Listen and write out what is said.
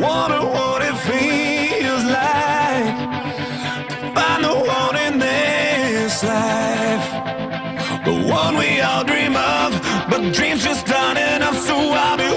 wonder what it feels like to find the one in this life, the one we all dream of, but dreams just aren't enough, so I'll be.